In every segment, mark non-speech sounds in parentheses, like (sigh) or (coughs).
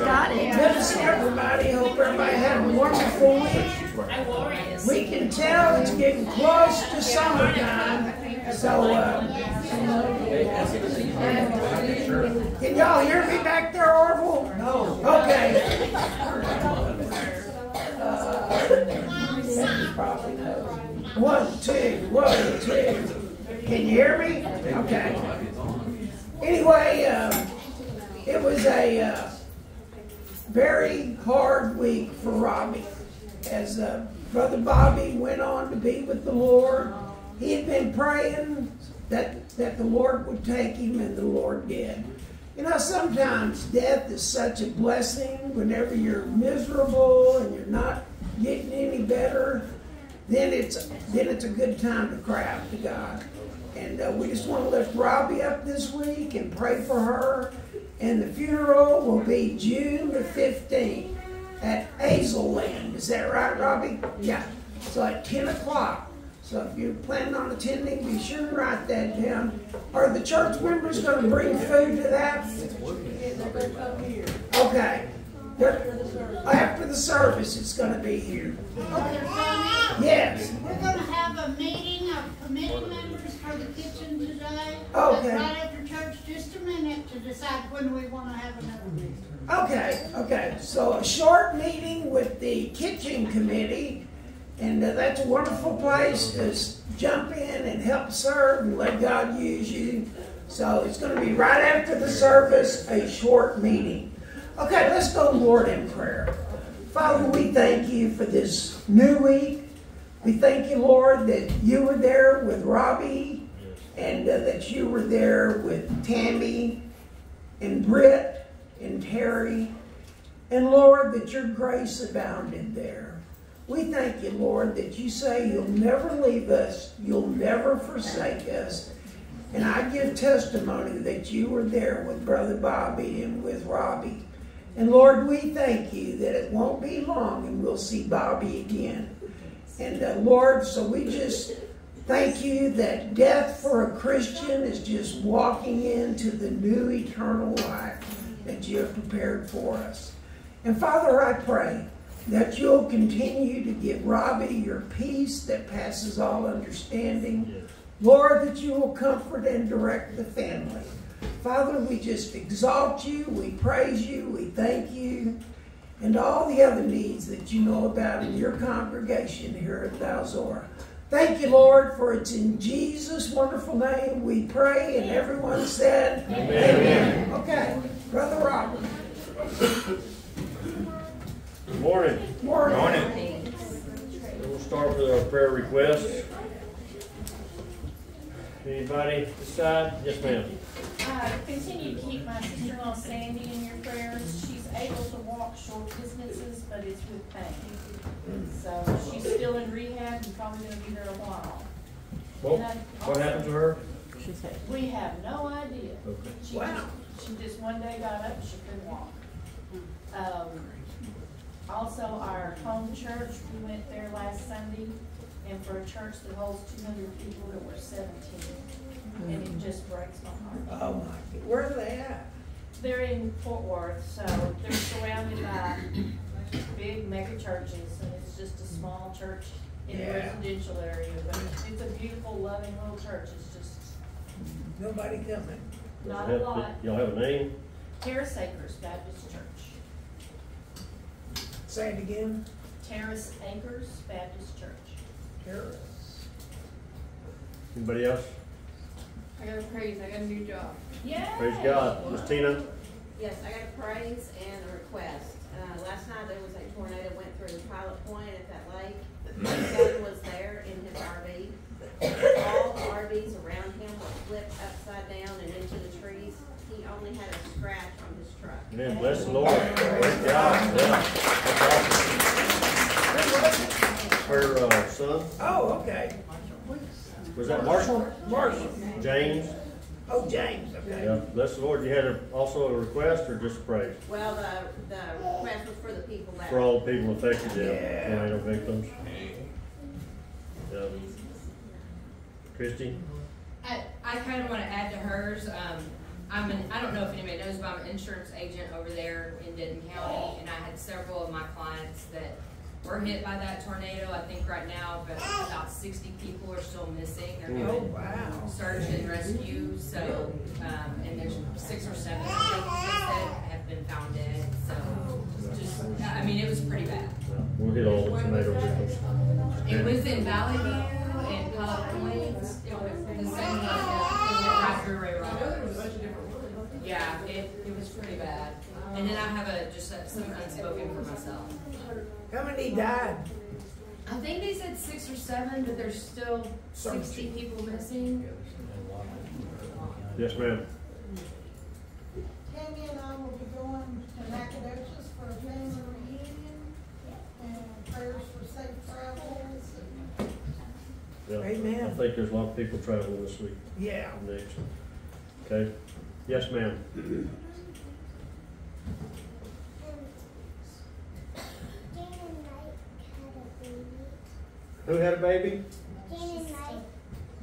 Scotty. Good to see everybody. Hope everybody had a wonderful week. We can tell it's getting close to summertime. So, uh, can y'all hear me back there, Orville? No. Okay. One, two, one, two. Can you hear me? Okay. Anyway, uh, it was a uh, very hard week for Robbie as uh, Brother Bobby went on to be with the Lord. He had been praying that, that the Lord would take him, and the Lord did. You know, sometimes death is such a blessing whenever you're miserable and you're not getting any better, then it's, then it's a good time to cry out to God. And uh, we just want to lift Robbie up this week and pray for her. And the funeral will be June the 15th at Hazelland. Is that right, Robbie? Yeah. So at 10 o'clock. So if you're planning on attending, be sure to write that down. Are the church members going to bring food to that? Okay. They're- after the service, it's going to be here. Yes. We're gonna have a meeting of committee members for the kitchen today. Okay. Church, just a minute to decide when we wanna have another meeting. Okay, okay. So a short meeting with the kitchen committee, and uh, that's a wonderful place to jump in and help serve and let God use you. So it's going to be right after the service, a short meeting. Okay, let's go, Lord, in prayer. Father, we thank you for this new week. We thank you, Lord, that you were there with Robbie and uh, that you were there with Tammy and Britt and Terry. And Lord, that your grace abounded there. We thank you, Lord, that you say you'll never leave us, you'll never forsake us. And I give testimony that you were there with Brother Bobby and with Robbie. And Lord, we thank you that it won't be long and we'll see Bobby again. And uh, Lord, so we just thank you that death for a Christian is just walking into the new eternal life that you have prepared for us. And Father, I pray that you'll continue to give Robbie your peace that passes all understanding. Lord, that you will comfort and direct the family. Father, we just exalt you, we praise you, we thank you, and all the other needs that you know about in your congregation here at Balsora. Thank you, Lord, for it's in Jesus' wonderful name we pray, and everyone said, Amen. Okay, Brother Robert. Good morning. Morning. We'll start with our prayer requests. Anybody decide? Yes, ma'am. Uh, continue to keep my sister-in-law Sandy in your prayers. She's able to walk short distances, but it's with pain. So she's still in rehab and probably gonna be there a while. Well, what happened to her? We have no idea. Okay. She Wow. just, she just one day got up, and she couldn't walk. Um, also, our home church, we went there last Sunday, and for a church that holds two hundred people, there were seventeen. And it just breaks my heart. Oh my, where are they at? They're in Fort Worth, so they're surrounded by big mega churches, and it's just a small church in a residential area, but it's a beautiful, loving little church, it's just Nobody coming. not Does a lot. Y'all have a name? Terrace Acres Baptist Church. Say it again. Terrace Acres Baptist Church. Terrace. Anybody else? I got a praise, I got a new job. Yay! Praise God. Miss Tina? Yes, I got a praise and a request. Uh, last night there was a tornado went through pilot point at that lake. My son was there in his RV. All the RVs around him were flipped upside down and into the trees. He only had a scratch on his truck. Amen. Bless the Lord. Praise God. Yeah. Her, uh, son, Oh, okay. was that Marshall? Marshall. James? Oh, James, okay. Yeah. Bless the Lord. You had a, also a request or just a praise? Well, the, the request was for the people that. For all the people affected, yeah, Yeah. tornado victims. Yeah. Christie? I, I kind of want to add to hers. Um, I'm an, I don't know if anybody knows, but I'm an insurance agent over there in Denton County, and I had several of my clients that were hit by that tornado. I think right now, but about sixty people are still missing. They're Oh, wow. search and rescue, so, um, and there's six or seven that have been found dead, so just, I mean, it was pretty bad. Yeah, We'll hit all the tornado victims. It was in Valley View and Pilot Point, it was the same one, it was right through Ray Roberts. Yeah, it, it was pretty bad. And then I have a, just a- some unspoken for myself. How many died? I think they said six or seven, but there's still sixty people missing. Yes, ma'am. Tammy and I will be going to Nacogdoches for a family reunion and prayers for safe travels. Yeah. Amen. I think there's a lot of people traveling this week Yeah. next. Okay? Yes, ma'am. Who had a baby?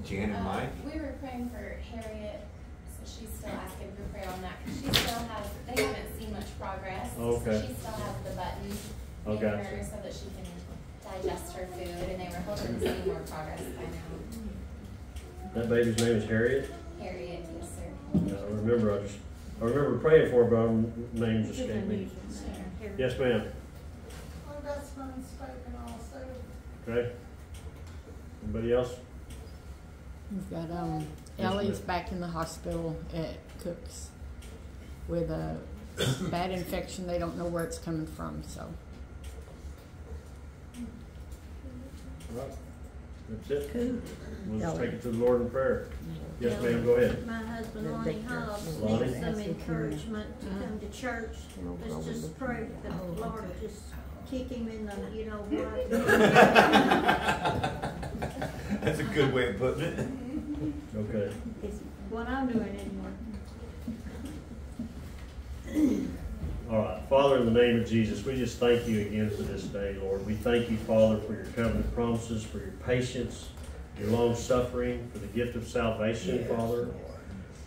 Jan and uh, Mike? We were praying for Harriet, so she's still asking for prayer on that, because she still has, they haven't seen much progress. So She still has the button Oh, in gotcha. her so that she can digest her food, and they were hoping to see more progress by now. That baby's name is Harriet. Harriet, yes, sir. Yeah, I remember, I just, I remember praying for her, but her name's escaped me. Yes, ma'am. Our best friend's spoken also. Okay? Anybody else? We've got, um, Yes, Ellie's ma'am. back in the hospital at Cook's with a (coughs) bad infection. They don't know where it's coming from, so. All right. That's it. We'll just take it to the Lord in prayer. Yes, ma'am, go ahead. My husband Lonnie Hobbs Lonnie? needs some encouragement to come to church. Let's just pray that the Lord just kick him in the, you know what? (laughs) That's a good way of putting it. (laughs) Okay. It's what I'm doing anymore. All right, Father, in the name of Jesus, we just thank you again for this day, Lord. We thank you, Father, for your covenant promises, for your patience, your long suffering, for the gift of salvation, Yes, Father. Lord.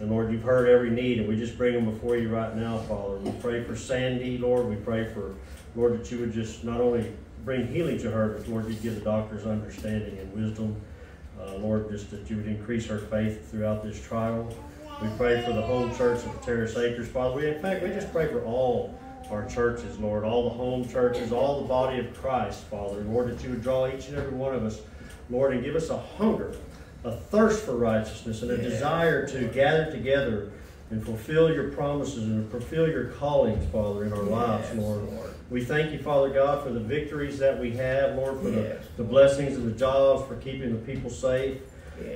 And Lord, you've heard every need, and we just bring them before you right now, Father. We pray for Sandy, Lord. We pray for, Lord, that you would just not only bring healing to her, but Lord, you'd give the doctors understanding and wisdom. Uh, Lord, just that you would increase her faith throughout this trial. We pray for the home church of the Terrace Acres, Father. We, in fact, we just pray for all our churches, Lord, all the home churches, all the body of Christ, Father. Lord, that you would draw each and every one of us, Lord, and give us a hunger, a thirst for righteousness, and a Yes. desire to gather together and fulfill your promises and fulfill your callings, Father, in our lives, Lord. Lord. We thank you, Father God, for the victories that we have, Lord, for the, Yes. the blessings of the jobs, for keeping the people safe.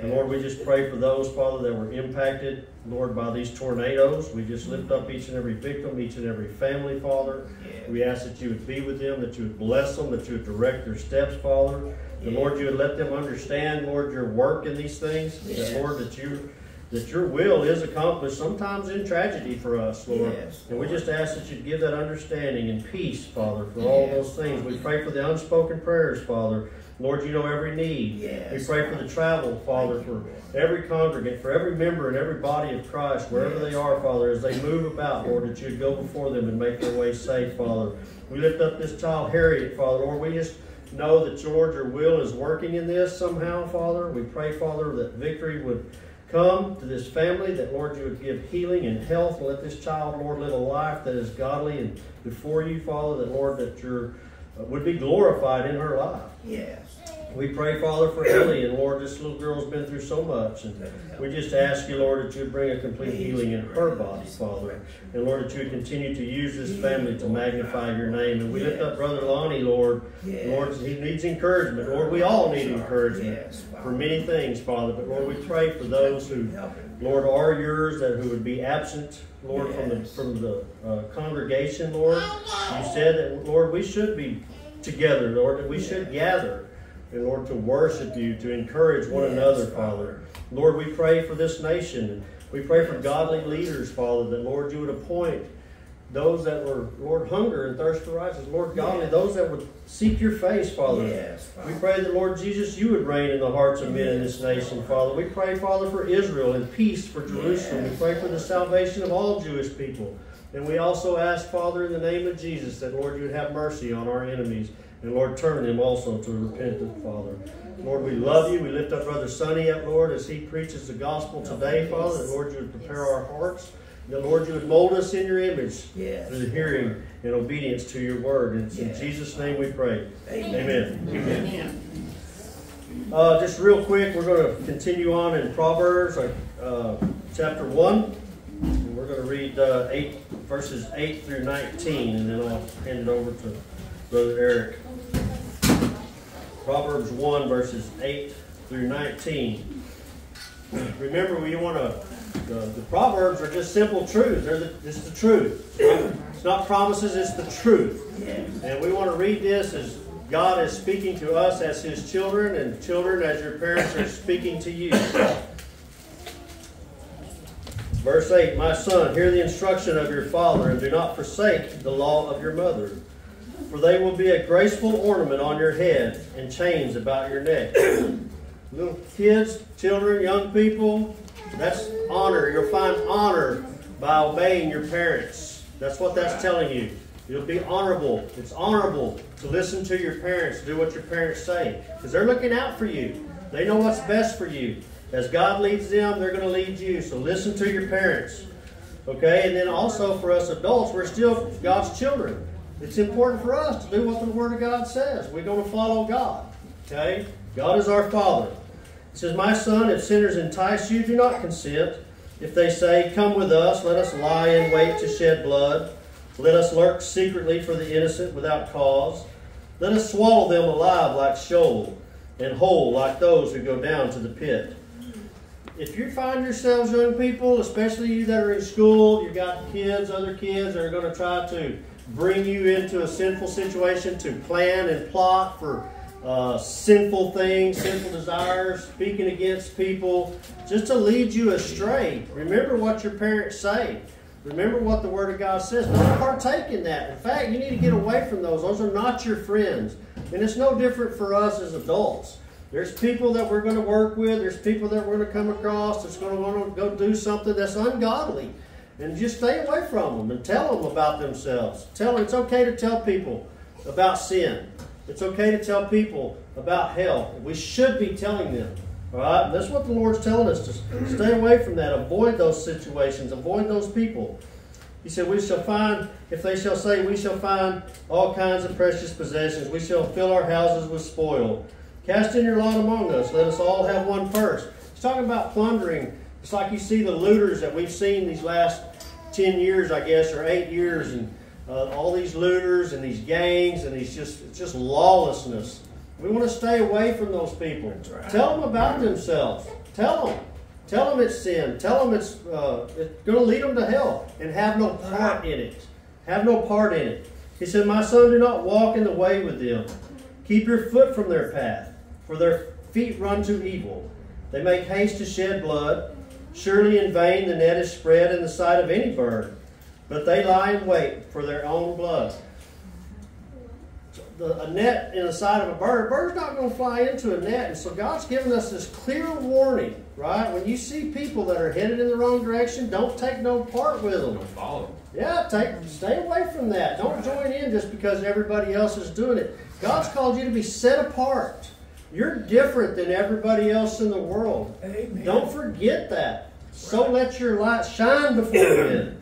And Lord, we just pray for those, Father, that were impacted, Lord, by these tornadoes. We just lift up each and every victim, each and every family, Father. Yes. We ask that you would be with them, that you would bless them, that you would direct their steps, Father. And Lord, you would let them understand, Lord, your work in these things. Yes. Lord, that you that your will is accomplished sometimes in tragedy for us, Lord. Yes, and we just ask that you give that understanding and peace, Father, for all those things. We pray for the unspoken prayers, Father. Lord, you know every need. Yes. We pray for the travel, Father, Thank you, for every congregant, for every member and every body of Christ, wherever they are, Father, as they move about, Lord, that you go before them and make their way safe, Father. We lift up this child, Harriet, Father, Lord. We just know that, Lord, your will is working in this somehow, Father. We pray, Father, that victory would come to this family, that, Lord, you would give healing and health, and let this child, Lord, live a life that is godly and before you, Father, that, Lord, that your uh, would be glorified in her life. Yes. We pray, Father, for Ellie, and Lord, this little girl's been through so much, and we just ask you, Lord, that you bring a complete healing in her body, Father, and Lord, that you continue to use this family to magnify your name. And we lift up Brother Lonnie, Lord. Lord, he needs encouragement. Lord, we all need encouragement for many things, Father. But Lord, we pray for those who, Lord, are yours, that who would be absent, Lord, from the from the uh, congregation, Lord. You said that, Lord, we should be together, Lord, that we should gather, and Lord, to worship you, to encourage one Yes, another, Father. Father. Lord, we pray for this nation. We pray for godly leaders, Father, that, Lord, you would appoint those that were, Lord, hunger and thirst for righteousness, Lord godly, those that would seek your face, Father. Yes, We pray that, Lord Jesus, you would reign in the hearts of men in this nation, Father. We pray, Father, for Israel and peace for Jerusalem. We pray for the salvation of all Jewish people. And we also ask, Father, in the name of Jesus, that, Lord, you would have mercy on our enemies. And, Lord, turn them also to repentance, Father. Lord, we love you. We lift up Brother Sonny up, Lord, as he preaches the gospel today, Father. That, Lord, you would prepare our hearts. That, Lord, you would mold us in your image Yes. through the hearing and obedience to your word. And it's in Yes. Jesus' name we pray. Amen. Amen. Uh, just real quick, we're going to continue on in Proverbs, uh, chapter 1. And we're going to read uh, eight, verses 8 through 19, and then I'll hand it over to Brother Eric. Proverbs 1, verses 8 through 19. Remember, we want to, the, the Proverbs are just simple truths. They're the, it's the truth. It's not promises, it's the truth. And we want to read this as God is speaking to us as His children, and children as your parents are speaking to you. Verse 8 My son, hear the instruction of your father, and do not forsake the law of your mother. For they will be a graceful ornament on your head and chains about your neck. (coughs) Little kids, children, young people, that's honor. You'll find honor by obeying your parents. That's what that's telling you. You'll be honorable. It's honorable to listen to your parents, do what your parents say, because they're looking out for you. They know what's best for you. As God leads them, they're going to lead you. So listen to your parents. Okay? And then also for us adults, we're still God's children. It's important for us to do what the Word of God says. We're going to follow God. Okay? God is our Father. It says, My son, if sinners entice you, do not consent. If they say, Come with us, let us lie in wait to shed blood. Let us lurk secretly for the innocent without cause. Let us swallow them alive like Sheol, and whole like those who go down to the pit. If you find yourselves, young people, especially you that are in school, you've got kids, other kids that are going to try to bring you into a sinful situation to plan and plot for uh, sinful things, sinful desires, speaking against people, just to lead you astray. Remember what your parents say. Remember what the Word of God says. Don't partake in that. In fact, you need to get away from those. Those are not your friends. And it's no different for us as adults. There's people that we're going to work with. There's people that we're going to come across that's going to want to go do something that's ungodly. And just stay away from them and tell them about themselves. Tell it's okay to tell people about sin. It's okay to tell people about hell. We should be telling them. All right? That's what the Lord's telling us to stay away from that. Avoid those situations. Avoid those people. He said, We shall find, if they shall say, We shall find all kinds of precious possessions. We shall fill our houses with spoil. Cast in your lot among us. Let us all have one purse. He's talking about plundering. It's like you see the looters that we've seen these last 10 years, I guess, or 8 years, and uh, all these looters and these gangs and these just, it's just lawlessness. We want to stay away from those people. right. Tell them about themselves. Tell them. Tell them it's sin. Tell them it's, uh, it's going to lead them to hell and have no part in it. Have no part in it. He said, My son, do not walk in the way with them. Keep your foot from their path, for their feet run to evil. They make haste to shed blood. Surely in vain the net is spread in the sight of any bird, but they lie in wait for their own blood. The, a net in the sight of a bird, a bird's not going to fly into a net. And so God's given us this clear warning, right? When you see people that are headed in the wrong direction, don't take no part with them. Don't follow. them. Yeah, take stay away from that. Don't join in just because everybody else is doing it. God's called you to be set apart. You're different than everybody else in the world. Amen. Don't forget that. So let your light shine before (coughs) men.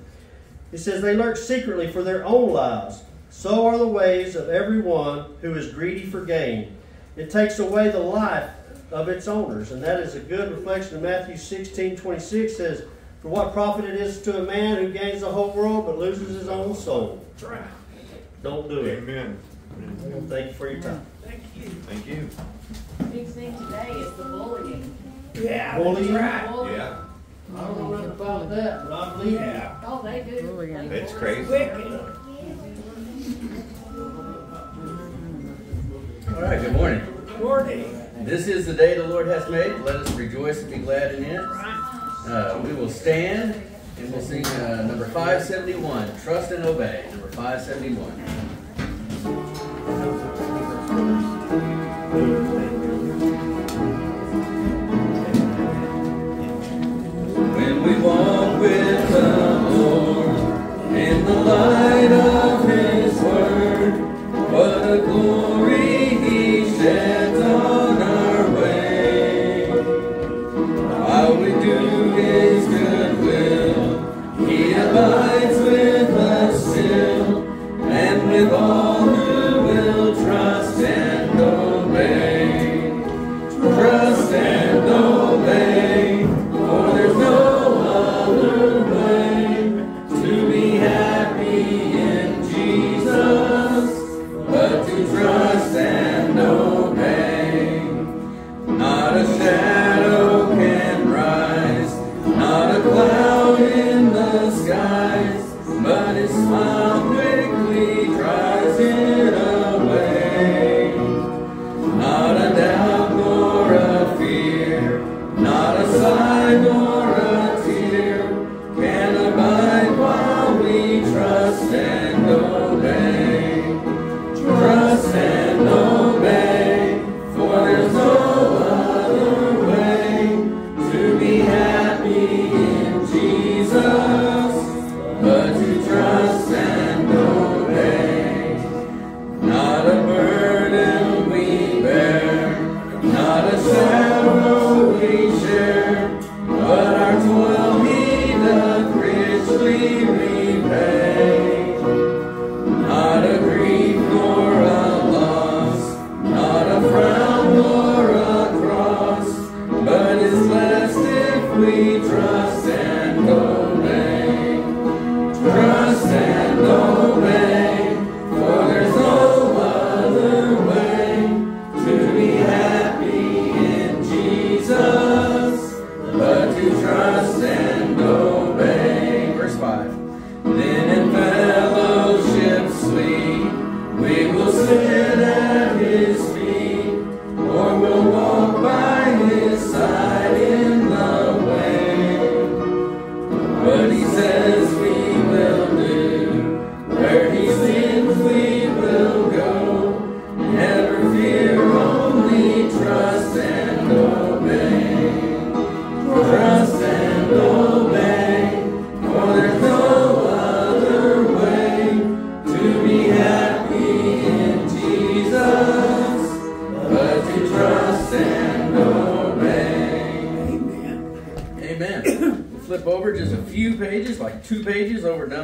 He says they lurk secretly for their own lives. So are the ways of everyone who is greedy for gain. It takes away the life of its owners. And that is a good reflection of Matthew 16, 26 says, For what profit it is to a man who gains the whole world but loses his own soul. That's. Don't do it. Amen. Thank you for your time. Thank you. Thank you. Big thing today is the bullying. Yeah, Bullying. right. Bullying. Yeah, I don't know about that, but I believe it. Oh, they do. It's crazy. Wicked. All right, good morning. Good morning. This is the day the Lord has made. Let us rejoice and be glad in it. Uh, we will stand and we'll sing uh, number 571, Trust and Obey, number 571. walk with the Lord in the light of His word. What a glory!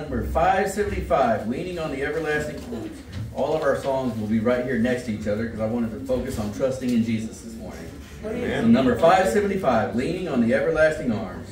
number 575, Leaning on the Everlasting Arms. All of our songs will be right here next to each other because I wanted to focus on trusting in Jesus this morning. So number 575, Leaning on the Everlasting Arms.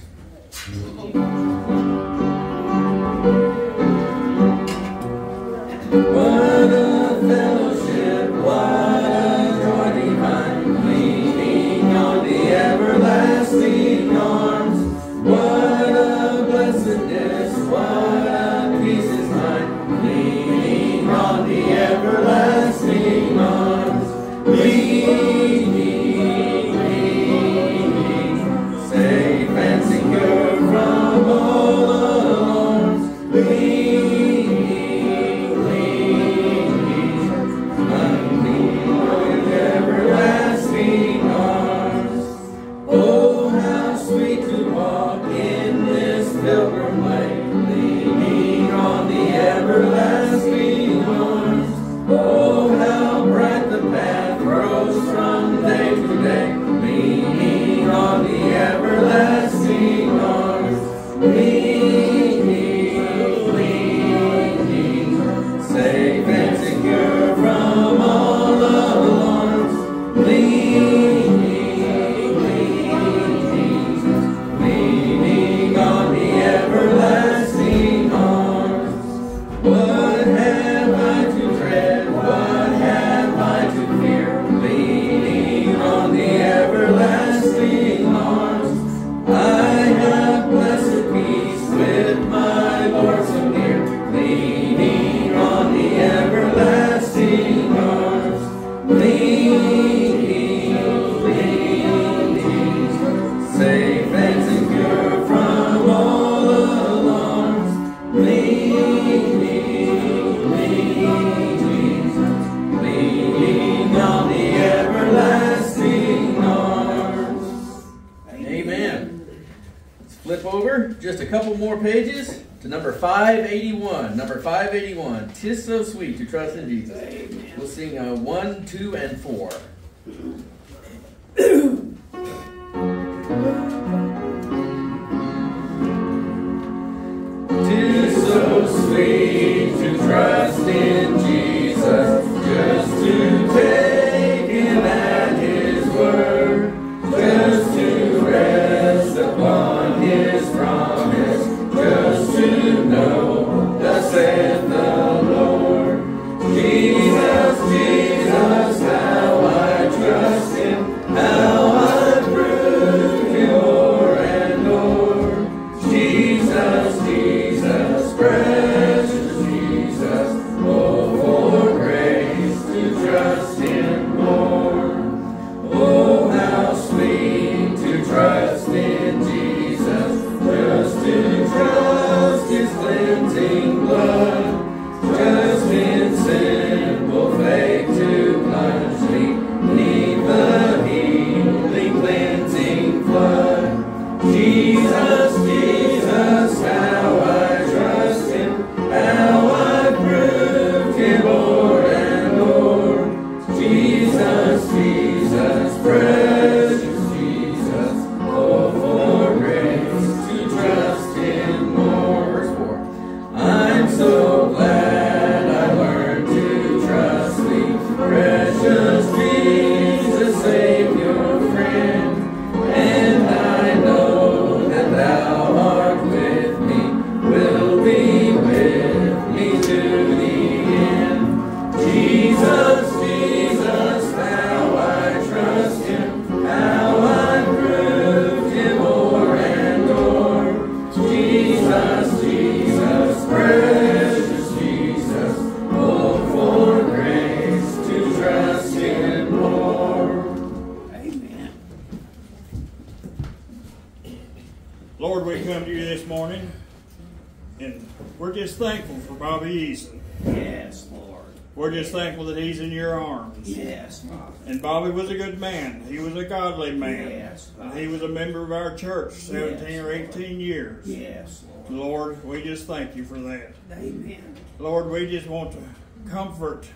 Church 17 Yes, or 18 years. Yes, Lord, we just thank you for that. Amen. Lord, we just want to comfort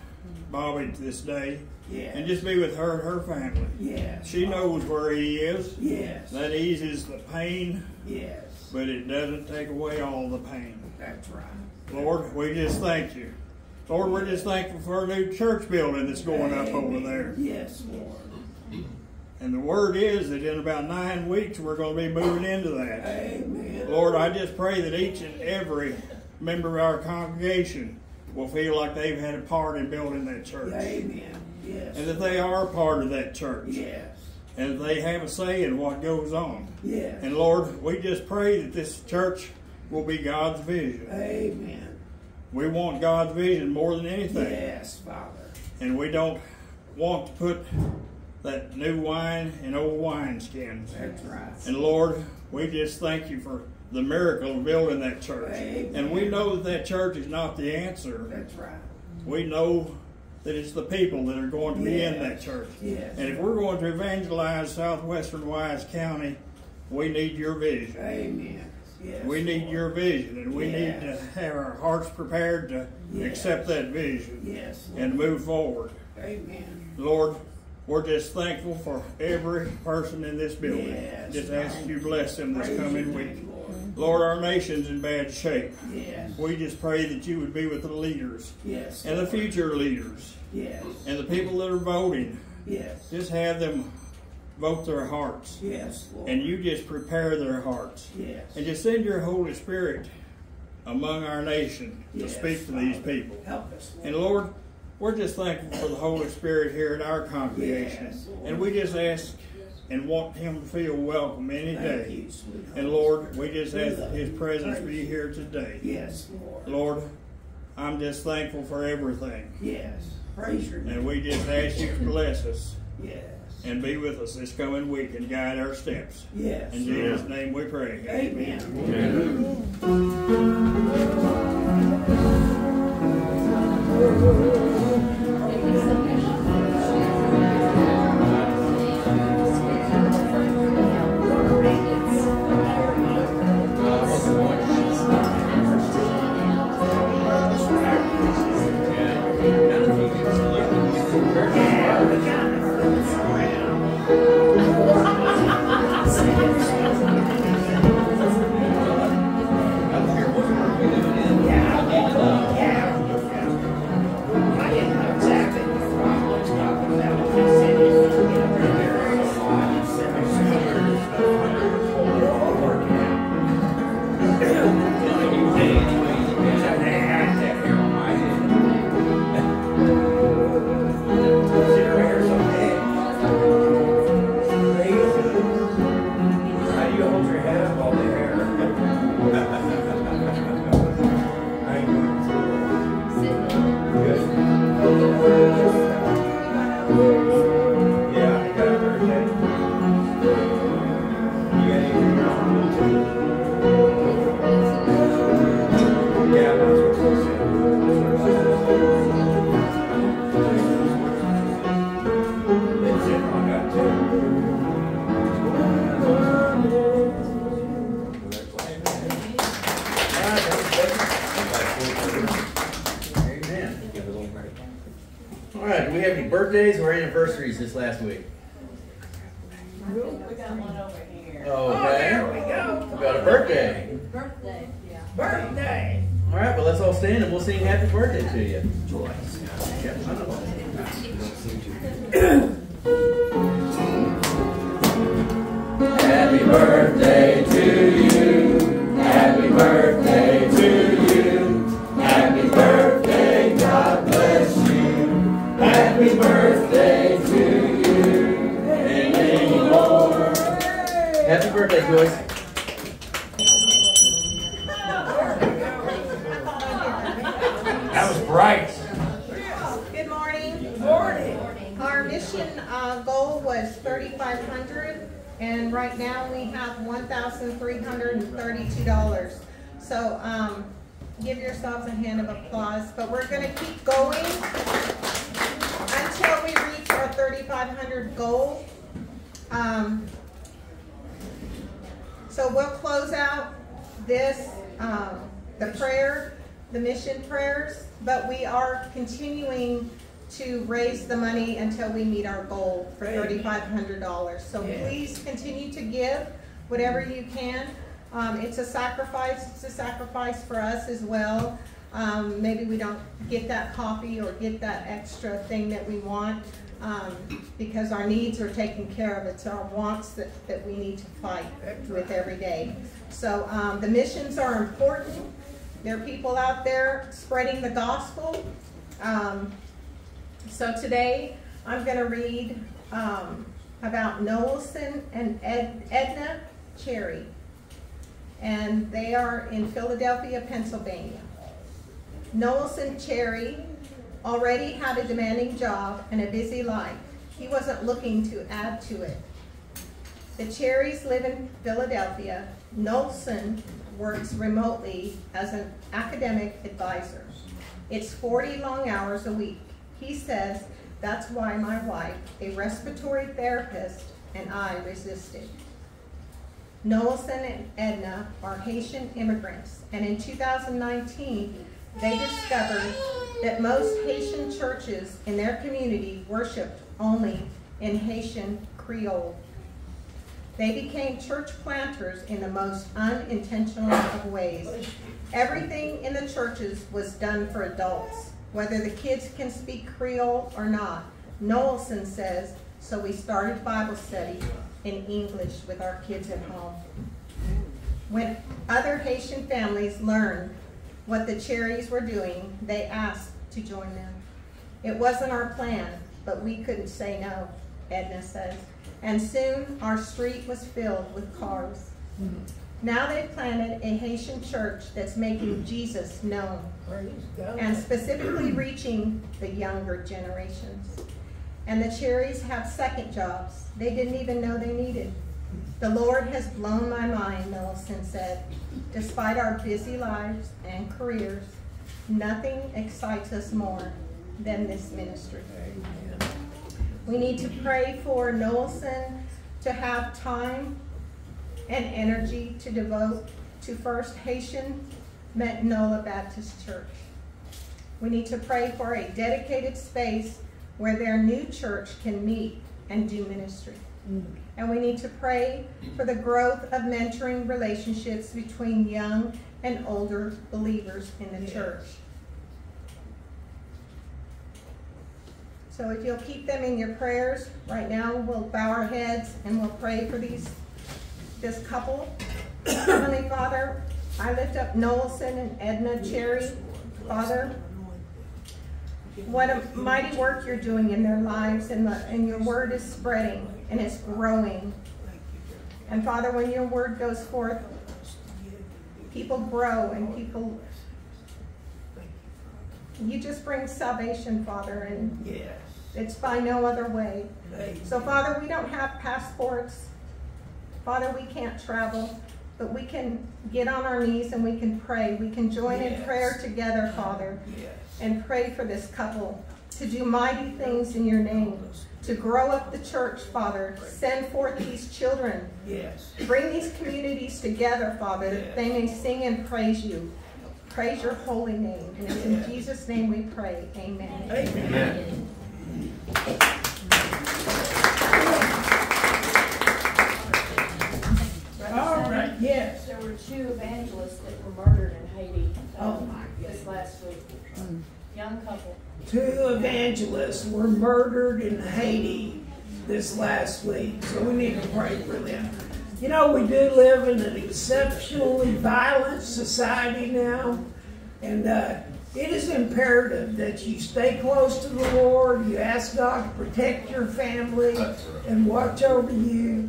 Bobby this day Yes. and just be with her and her family. Yes. She knows where he is. Yes. That eases the pain, Yes. but it doesn't take away all the pain. That's right. Lord, we just thank you. Lord, we're just thankful for our new church building that's going up over there. Yes, Lord. And the word is that in about nine weeks we're going to be moving into that. Amen. Lord, I just pray that each and every member of our congregation will feel like they've had a part in building that church. Amen. Yes. And that they are a part of that church. Yes. And that they have a say in what goes on. Yes. And Lord, we just pray that this church will be God's vision. Amen. We want God's vision more than anything. Yes, Father. And we don't want to put that new wine in old wineskins. That's right. And Lord, we just thank you for the miracle of building that church. Amen. And we know that that church is not the answer. That's right. We know that it's the people that are going to be in that church. Yes. And if we're going to evangelize southwestern Wise County, we need your vision. Amen. Yes. We need your vision, and we Yes. need to have our hearts prepared to Yes. accept that vision Yes. and move forward. Amen. Lord, we're just thankful for every person in this building. Yes. Just ask you bless them this coming week. Lord. Our nation's in bad shape. Yes. We just pray that you would be with the leaders Yes. and the future leaders Yes. and the people that are voting. Yes. Just have them vote their hearts. Yes, Lord. And you just prepare their hearts. Yes. And just send your Holy Spirit among our nation to speak to these people. Help us, Lord. And Lord, we're just thankful for the Holy Spirit here at our congregation. Yes, and we just ask and want him to feel welcome any Thank day. you, And Lord, we just ask that his presence Praise be here today. Yes, Lord. Lord, I'm just thankful for everything. Yes. Praise your name. And we just ask you to bless us Yes. and be with us this coming week and guide our steps. Yes. In Jesus' name we pray. Amen. God, what's whatever you can. Um, it's a sacrifice, it's a sacrifice for us as well. Um, maybe we don't get that coffee or get that extra thing that we want, um, because our needs are taken care of. It's our wants that, that we need to fight with every day. So, um, the missions are important. There are people out there spreading the gospel. Um, so today, I'm gonna read, um, about Noelson and Ed, Edna Cherry. And they are in Philadelphia, Pennsylvania. Noelson Cherry already had a demanding job and a busy life. He wasn't looking to add to it. The Cherries live in Philadelphia. Noelson works remotely as an academic advisor. It's 40 long hours a week. He says, that's why my wife, a respiratory therapist, and I resisted. Noelson and Edna are Haitian immigrants, and in 2019, they discovered that most Haitian churches in their community worshiped only in Haitian Creole. They became church planters in the most unintentional of ways. Everything in the churches was done for adults, whether the kids can speak Creole or not. Noelson says, so we started Bible study in English with our kids at home. When other Haitian families learned what the Cherries were doing, they asked to join them. It wasn't our plan, but we couldn't say no, Edna says. And soon our street was filled with cars. Now they've planted a Haitian church that's making Jesus known and specifically reaching the younger generations. And the Cherries have second jobs they didn't even know they needed. The Lord has blown my mind, Millicent said. Despite our busy lives and careers, nothing excites us more than this ministry. We need to pray for Noelson to have time and energy to devote to First Haitian Metanoia Baptist Church. We need to pray for a dedicated space where their new church can meet and do ministry. Mm. And we need to pray for the growth of mentoring relationships between young and older believers in the church. So if you'll keep them in your prayers, right now we'll bow our heads and we'll pray for these this couple. (coughs) Heavenly Father, I lift up Noelson and Edna Cherry. Father, what a mighty work you're doing in their lives and, the, and your word is spreading and it's growing. And Father, when your word goes forth, people grow and people you just bring salvation, Father, and Yes. it's by no other way. So, Father, we don't have passports. Father, we can't travel, but we can get on our knees and we can pray. We can join in prayer together, Father, Yes. And pray for this couple to do mighty things in your name, to grow up the church, Father. Send forth these children. Yes. Bring these communities together, Father, that they may sing and praise you. Praise your holy name. And it's in Jesus' name we pray. Amen. Amen. All right, yes. There were two evangelists that were murdered in Haiti. Oh, my This last week. Young couple. Two evangelists were murdered in Haiti this last week, so we need to pray for them. You know, we do live in an exceptionally violent society now, and uh, it is imperative that you stay close to the Lord, you ask God to protect your family and watch over you,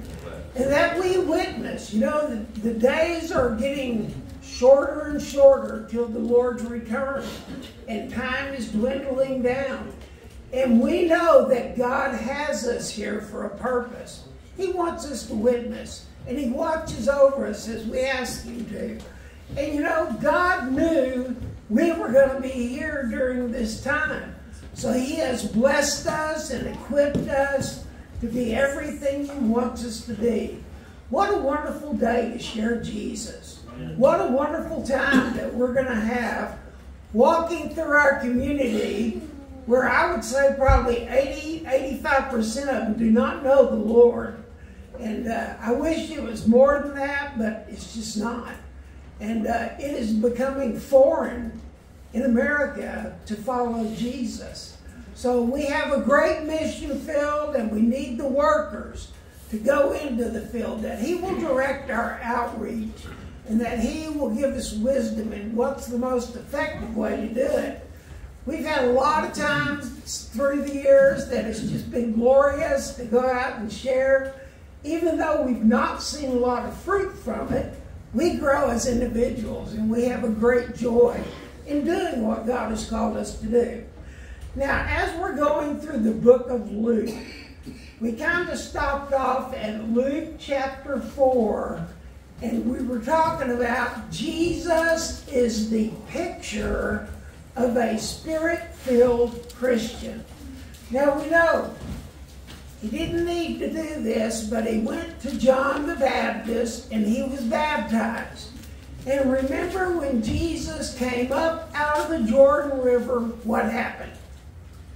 and that we witness. You know, the, the days are getting shorter and shorter till the Lord's return, and time is dwindling down. And we know that God has us here for a purpose. He wants us to witness, and He watches over us as we ask Him to. And you know, God knew we were going to be here during this time. So He has blessed us and equipped us to be everything He wants us to be. What a wonderful day to share Jesus. What a wonderful time that we're going to have walking through our community where I would say probably 80, 85% of them do not know the Lord. And uh, I wish it was more than that, but it's just not. And uh, it is becoming foreign in America to follow Jesus. So we have a great mission field and we need the workers to go into the field that He will direct our outreach and that He will give us wisdom in what's the most effective way to do it. We've had a lot of times through the years that it's just been glorious to go out and share. Even though we've not seen a lot of fruit from it, we grow as individuals and we have a great joy in doing what God has called us to do. Now, as we're going through the book of Luke, we kind of stopped off at Luke chapter 4, and we were talking about Jesus is the picture of a spirit filled Christian. Now we know he didn't need to do this, but he went to John the Baptist and he was baptized. And remember when Jesus came up out of the Jordan River, what happened?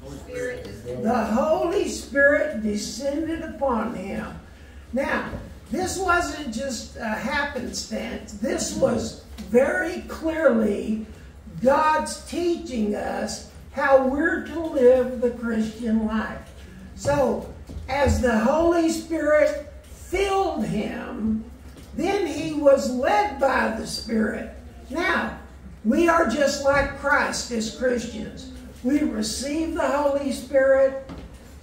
The Holy Spirit descended upon him. Now, this wasn't just a happenstance. This was very clearly God's teaching us how we're to live the Christian life. So, as the Holy Spirit filled him, then he was led by the Spirit. Now, we are just like Christ as Christians. We receive the Holy Spirit,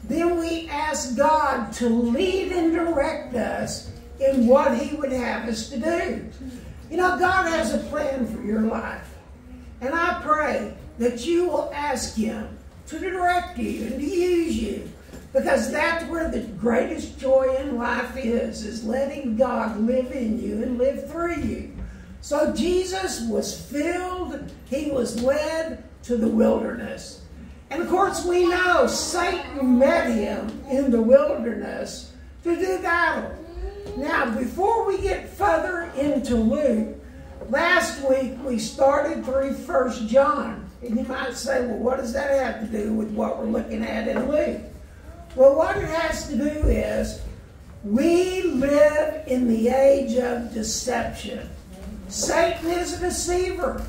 then we ask God to lead and direct us in what He would have us to do. You know, God has a plan for your life. And I pray that you will ask Him to direct you and to use you. Because that's where the greatest joy in life is, is letting God live in you and live through you. So Jesus was filled, he was led to the wilderness. And of course, we know Satan met him in the wilderness to do battle. Now, before we get further into Luke, last week we started through First John. And you might say, well, what does that have to do with what we're looking at in Luke? Well, what it has to do is we live in the age of deception. Satan is a deceiver.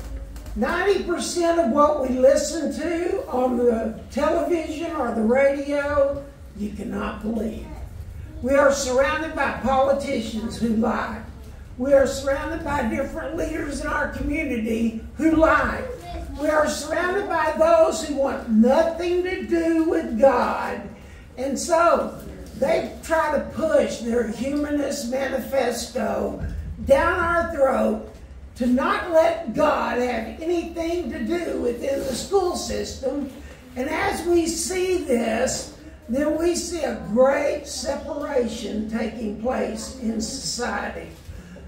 90% of what we listen to on the television or the radio, you cannot believe. We are surrounded by politicians who lie. We are surrounded by different leaders in our community who lie. We are surrounded by those who want nothing to do with God. And so they try to push their humanist manifesto down our throat to not let God have anything to do within the school system. And as we see this, then we see a great separation taking place in society.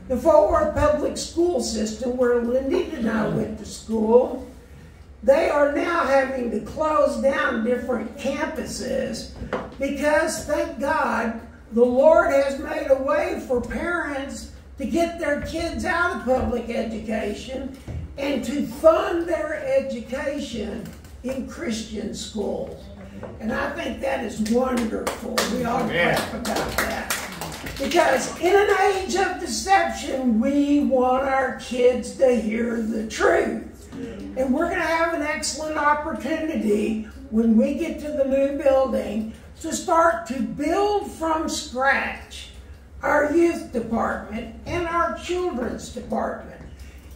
The Fort Worth Public School System, where Lindy and I went to school, they are now having to close down different campuses because, thank God, the Lord has made a way for parents to get their kids out of public education and to fund their education in Christian schools. And I think that is wonderful. We ought to clap about that. Because in an age of deception, we want our kids to hear the truth. And we're going to have an excellent opportunity when we get to the new building to start to build from scratch our youth department and our children's department.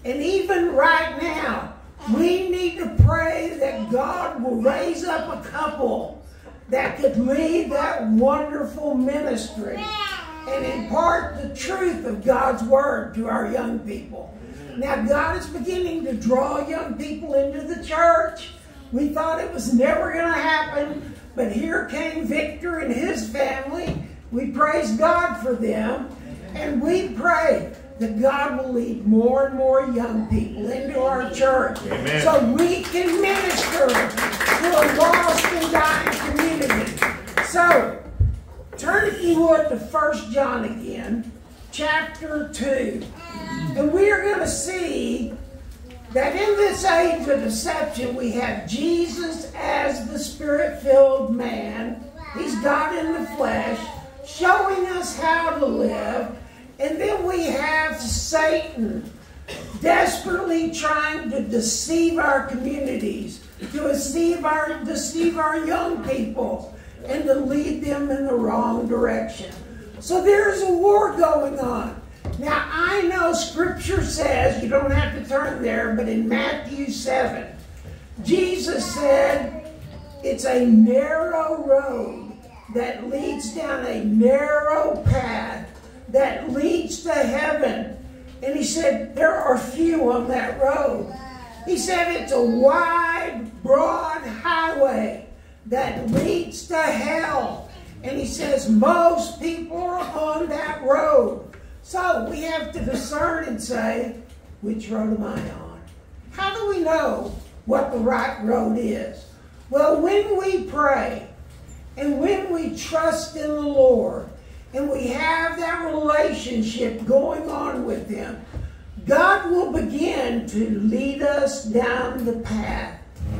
And even right now, we need to pray that God will raise up a couple that could lead that wonderful ministry and impart the truth of God's word to our young people. Now, God is beginning to draw young people into the church. We thought it was never going to happen, but here came Victor and his family. We praise God for them, and we pray that God will lead more and more young people into our church Amen. so we can minister to a lost and dying community. So, turn if you would to 1 John again, chapter 2. And we are going to see that in this age of deception, we have Jesus as the spirit filled man. He's God in the flesh, showing us how to live. And then we have Satan desperately trying to deceive our communities, to deceive our, deceive our young people, and to lead them in the wrong direction. So there's a war going on. Now, I know Scripture says, you don't have to turn there, but in Matthew 7, Jesus said, it's a narrow road that leads down a narrow path that leads to heaven. And he said, there are few on that road. He said, it's a wide, broad highway that leads to hell. And he says, most people are on that road. So we have to discern and say, which road am I on? How do we know what the right road is? Well, when we pray and when we trust in the Lord and we have that relationship going on with Him, God will begin to lead us down the path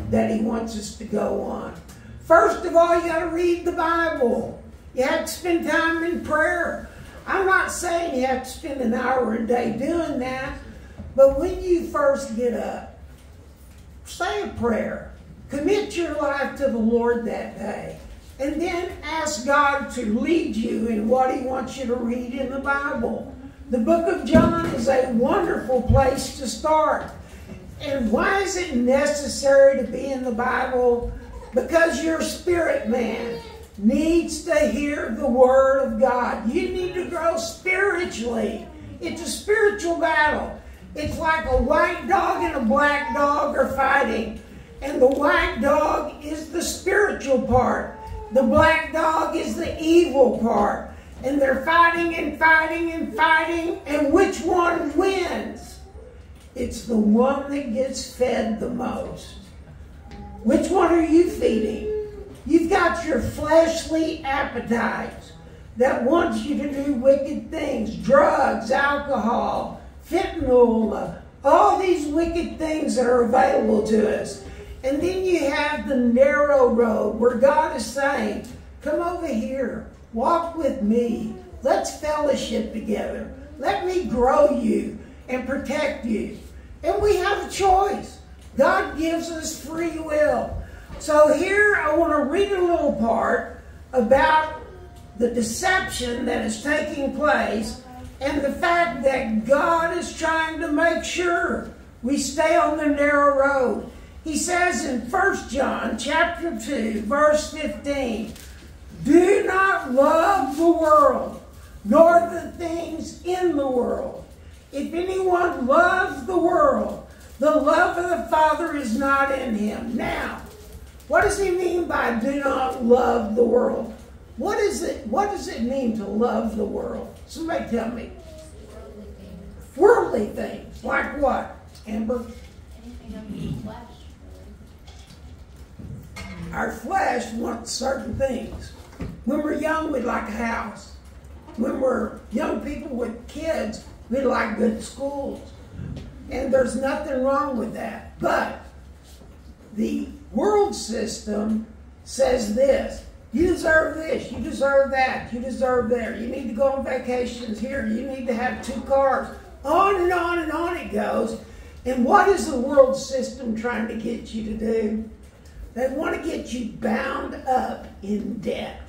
that He wants us to go on. First of all, you got to read the Bible. You have to spend time in prayer. I'm not saying you have to spend an hour a day doing that, but when you first get up, say a prayer. Commit your life to the Lord that day. And then ask God to lead you in what He wants you to read in the Bible. The book of John is a wonderful place to start. And why is it necessary to be in the Bible? Because your spirit man needs to hear the Word of God. You need to grow spiritually. It's a spiritual battle. It's like a white dog and a black dog are fighting. And the white dog is the spiritual part. The black dog is the evil part. And they're fighting and fighting and fighting. And which one wins? It's the one that gets fed the most. Which one are you feeding? You've got your fleshly appetites that wants you to do wicked things drugs, alcohol, fentanyl, all these wicked things that are available to us. And then you have the narrow road where God is saying, Come over here, walk with me, let's fellowship together, let me grow you and protect you. And we have a choice. God gives us free will. So here I want to read a little part about the deception that is taking place and the fact that God is trying to make sure we stay on the narrow road. He says in 1 John chapter 2 verse 15, do not love the world nor the things in the world. If anyone loves the world, the love of the Father is not in him. Now, what does he mean by do not love the world? What is it? What does it mean to love the world? Somebody tell me. Worldly things. Like what? Amber? Our flesh wants certain things. When we're young, we'd like a house. When we're young people with kids, we'd like good schools. And there's nothing wrong with that. But the world system says this you deserve this, you deserve that, you deserve there. You need to go on vacations here, you need to have two cars. On and on and on it goes. And what is the world system trying to get you to do? They want to get you bound up in debt.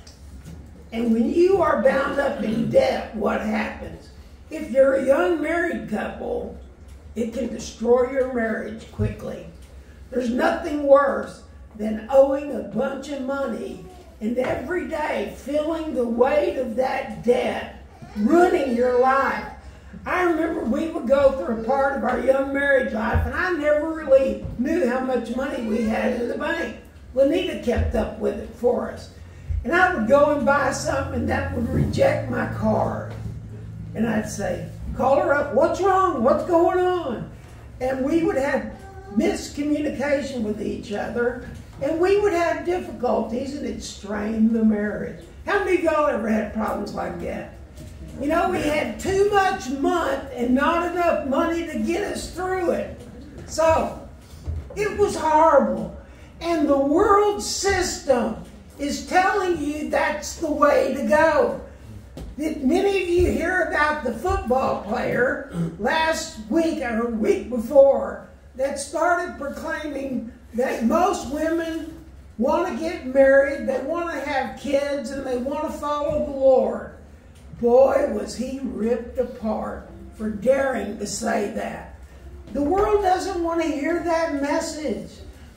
And when you are bound up in debt, what happens? If you're a young married couple, it can destroy your marriage quickly. There's nothing worse than owing a bunch of money and every day feeling the weight of that debt, ruining your life. I remember we would go through a part of our young marriage life, and I never really knew how much money we had in the bank. Lanita kept up with it for us. And I would go and buy something, and that would reject my card. And I'd say, call her up, what's wrong? What's going on? And we would have miscommunication with each other, and we would have difficulties, and it strained the marriage. How many of y'all ever had problems like that? You know, we had too much month and not enough money to get us through it. So, it was horrible. And the world system is telling you that's the way to go. Did many of you hear about the football player last week or week before that started proclaiming that most women want to get married, they want to have kids, and they want to follow the Lord? Boy, was he ripped apart for daring to say that. The world doesn't want to hear that message.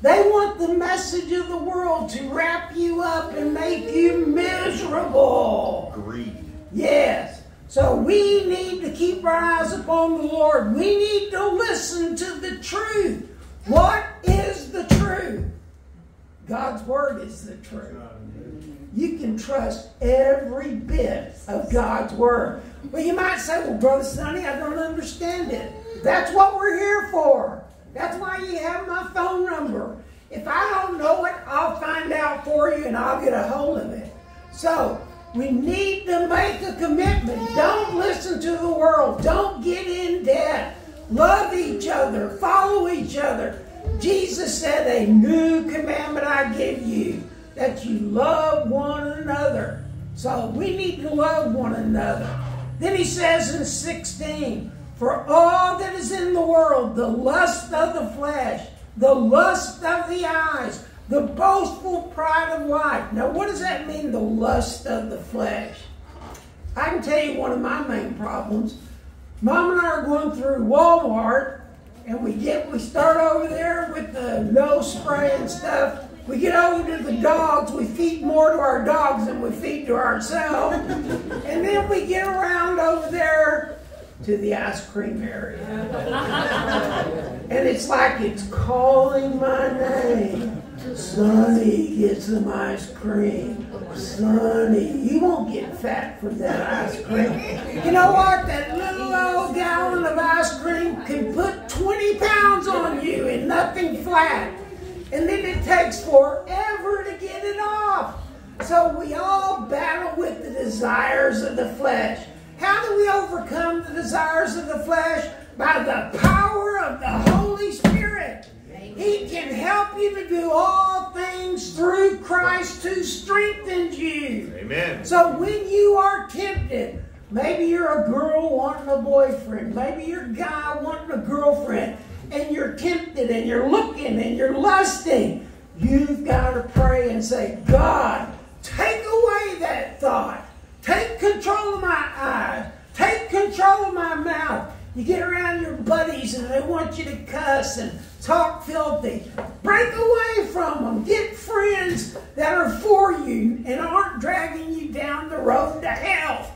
They want the message of the world to wrap you up and make you miserable. Greed. Yes. So we need to keep our eyes upon the Lord. We need to listen to the truth. What is the truth? God's Word is the truth. You can trust every bit of God's Word. Well, you might say, well, Brother Sonny, I don't understand it. That's what we're here for. That's why you have my phone number. If I don't know it, I'll find out for you and I'll get a hold of it. So, we need to make a commitment. Don't listen to the world. Don't get in debt. Love each other. Follow each other. Jesus said, A new commandment I give you, that you love one another. So we need to love one another. Then he says in 16, For all that is in the world, the lust of the flesh, the lust of the eyes, the boastful pride of life. Now, what does that mean, the lust of the flesh? I can tell you one of my main problems. Mom and I are going through Walmart, and we get we start over there with the nose spray and stuff. We get over to the dogs. We feed more to our dogs than we feed to ourselves, (laughs) and then we get around over there to the ice cream area. (laughs) and it's like it's calling my name. Sonny, get some ice cream. Sonny, you won't get fat from that ice cream. You know what? That little old gallon of ice cream can put 20 pounds on you and nothing flat. And then it takes forever to get it off. So we all battle with the desires of the flesh. How do we overcome the desires of the flesh? By the power of the Holy Spirit. He can help you to do all things through Christ who strengthens you. Amen. So when you are tempted, maybe you're a girl wanting a boyfriend, maybe you're a guy wanting a girlfriend, and you're tempted and you're looking and you're lusting, you've got to pray and say, God, take away that thought. Take control of my eyes. Take control of my mouth. You get around your buddies and they want you to cuss and talk filthy. Break away from them. Get friends that are for you and aren't dragging you down the road to hell.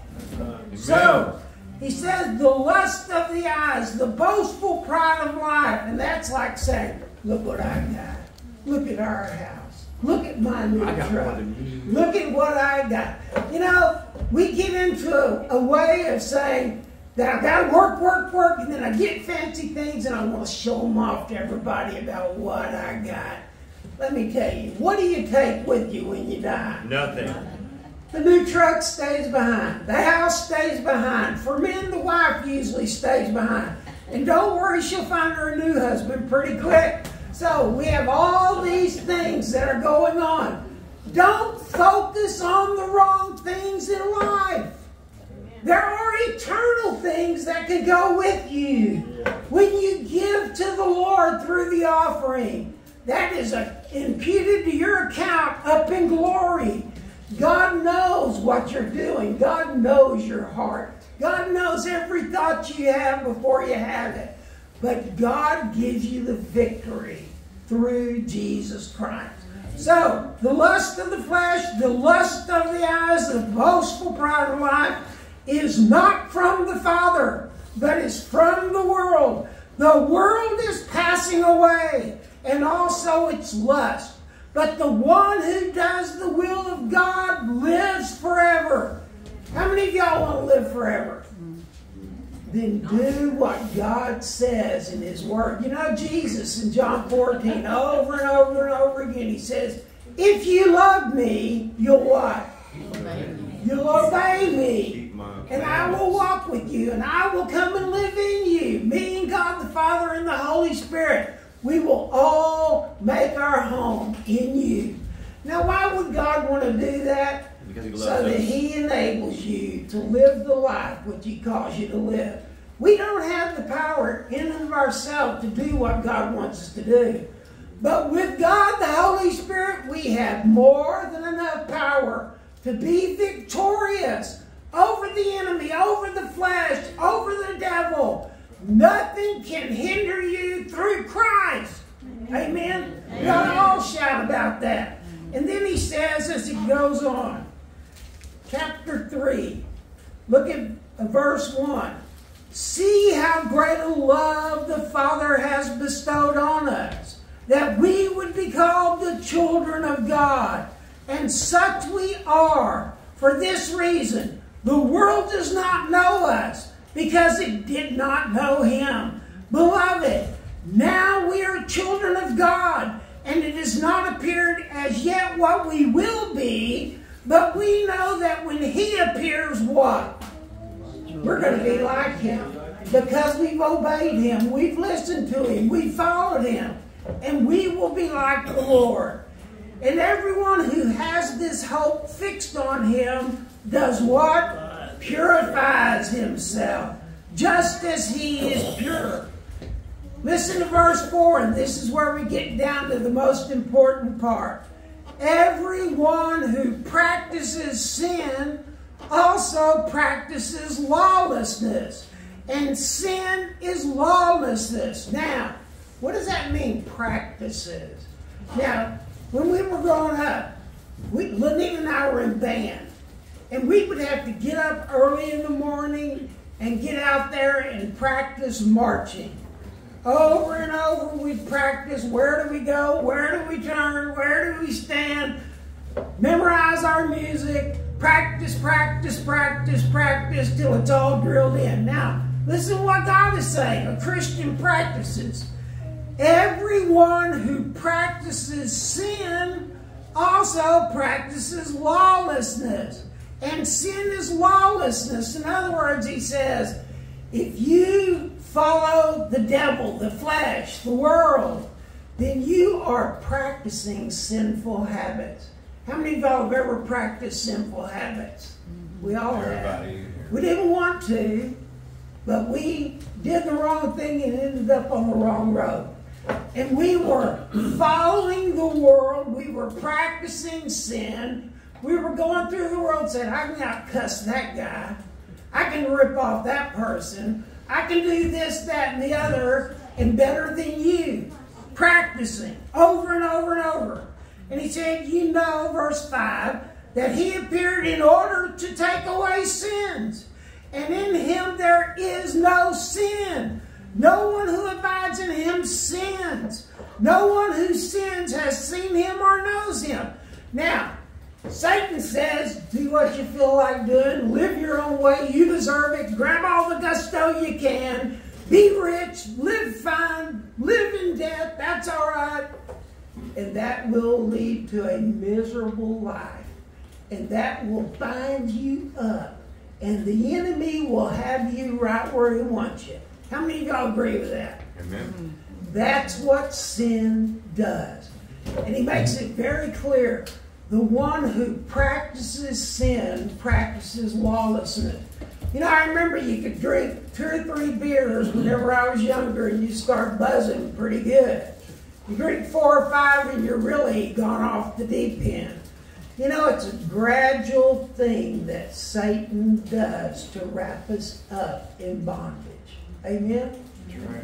So, he says, the lust of the eyes, the boastful pride of life. And that's like saying, look what I got. Look at our house. Look at my new truck. one of these. Look at what I got. You know, we get into a, a way of saying that I got to work, work, work, and then I get fancy things and I want to show them off to everybody about what I got. Let me tell you, what do you take with you when you die? Nothing. The new truck stays behind. The house stays behind. For men, the wife usually stays behind. And don't worry, she'll find her a new husband pretty quick. So we have all these things that are going on. Don't focus on the wrong things in life. There are eternal things that can go with you. When you give to the Lord through the offering, that is imputed to your account up in glory. God knows what you're doing. God knows your heart. God knows every thought you have before you have it. But God gives you the victory through Jesus Christ. So, the lust of the flesh, the lust of the eyes, the boastful pride of life is not from the Father, but is from the world. The world is passing away, and also its lust. But the one who does the will of God lives forever. How many of y'all want to live forever? Then do what God says in His Word. You know, Jesus in John 14, over and over and over again, He says, If you love me, you'll what? You'll obey me. And I will walk with you, and I will come and live in you. Me and God the Father and the Holy Spirit. We will all make our home in you. Now, why would God want to do that? Because he So that us. He enables you to live the life which He calls you to live. We don't have the power in and of ourselves to do what God wants us to do. But with God, the Holy Spirit, we have more than enough power to be victorious over the enemy, over the flesh, over the devil. Nothing can hinder you through Christ. Amen. We ought to all shout about that. And then he says as he goes on, chapter 3, look at verse 1. See how great a love the Father has bestowed on us, that we would be called the children of God. And such we are. For this reason, the world does not know us, because it did not know Him. Beloved, now we are children of God, and it has not appeared as yet what we will be, but we know that when He appears, what? We're going to be like him because we've obeyed him, we've listened to him, we've followed him, and we will be like the Lord. And everyone who has this hope fixed on him does what? Purifies himself, just as he is pure. Listen to verse 4, and this is where we get down to the most important part. Everyone who practices sin also practices lawlessness. And sin is lawlessness. Now, what does that mean, practices? Now, when we were growing up, we, Lenita and I were in band. And we would have to get up early in the morning and get out there and practice marching. Over and over we'd practice where do we go, where do we turn, where do we stand, memorize our music, practice, practice, practice, practice till it's all drilled in. Now, listen to what God is saying. A Christian practices. Everyone who practices sin also practices lawlessness. And sin is lawlessness. In other words, he says, if you follow the devil, the flesh, the world, then you are practicing sinful habits. How many of y'all have ever practiced sinful habits? Mm-hmm. We all have. Everybody. We didn't want to, but we did the wrong thing and ended up on the wrong road. And we were following the world. We were practicing sin. We were going through the world saying, I can outcuss that guy. I can rip off that person. I can do this, that, and the other, and better than you. Practicing over and over and over. And he said, You know, verse 5, that he appeared in order to take away sins. And in him there is no sin. No one who abides in him sins. No one who sins has seen him or knows him. Now, Satan says, do what you feel like doing, live your own way, you deserve it, grab all the gusto you can, be rich, live fine, live in debt, that's all right. And that will lead to a miserable life. And that will bind you up. And the enemy will have you right where he wants you. How many of y'all agree with that? Amen. That's what sin does. And he makes it very clear. The one who practices sin practices lawlessness. You know, I remember you could drink two or three beers whenever I was younger and you start buzzing pretty good. You drink four or five and you're really gone off the deep end. You know, it's a gradual thing that Satan does to wrap us up in bondage. Amen?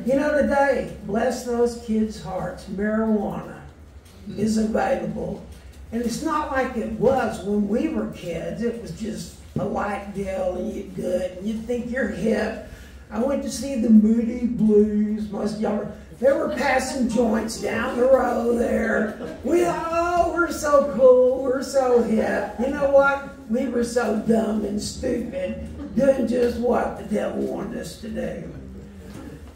You know, today, bless those kids' hearts, marijuana is available. And it's not like it was when we were kids. It was just a light deal and you're good, and you'd think you're hip. I went to see the Moody Blues. Most y'all, they were passing joints down the road there. We, oh, we're so cool. We're so hip. You know what? We were so dumb and stupid, doing just what the devil wanted us to do.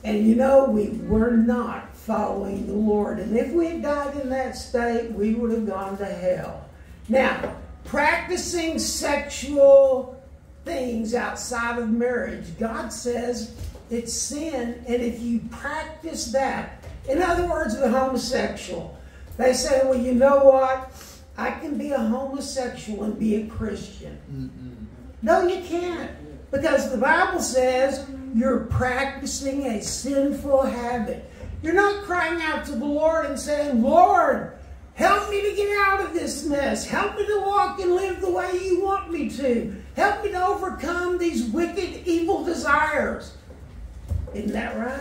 And you know, we were not following the Lord. And if we had died in that state, we would have gone to hell. Now, practicing sexual things outside of marriage, God says it's sin. And if you practice that, in other words, the homosexual, they say, well, you know what? I can be a homosexual and be a Christian. No, you can't. Because the Bible says you're practicing a sinful habit. You're not crying out to the Lord and saying, Lord, help me to get out of this mess. Help me to walk and live the way you want me to. Help me to overcome these wicked, evil desires. Isn't that right?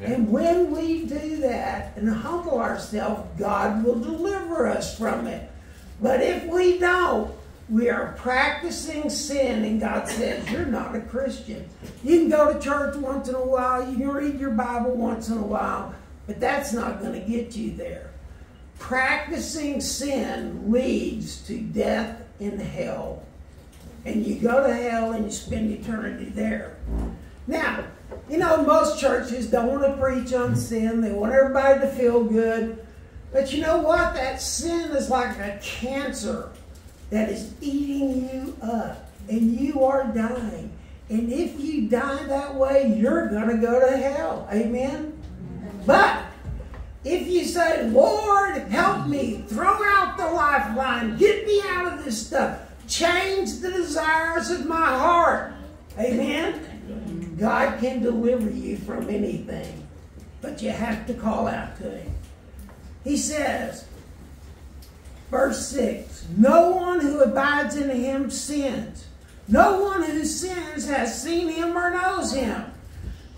And when we do that and humble ourselves, God will deliver us from it. But if we don't, we are practicing sin, and God says, You're not a Christian. You can go to church once in a while, you can read your Bible once in a while, but that's not going to get you there. Practicing sin leads to death in hell. And you go to hell and you spend eternity there. Now, you know, most churches don't want to preach on sin, they want everybody to feel good. But you know what? That sin is like a cancer that is eating you up, and you are dying. And if you die that way, you're going to go to hell. Amen? But if you say, Lord, help me, throw out the lifeline, get me out of this stuff, change the desires of my heart. Amen? God can deliver you from anything, but you have to call out to Him. He says, verse 6 No one who abides in Him sins. No one who sins has seen Him or knows Him.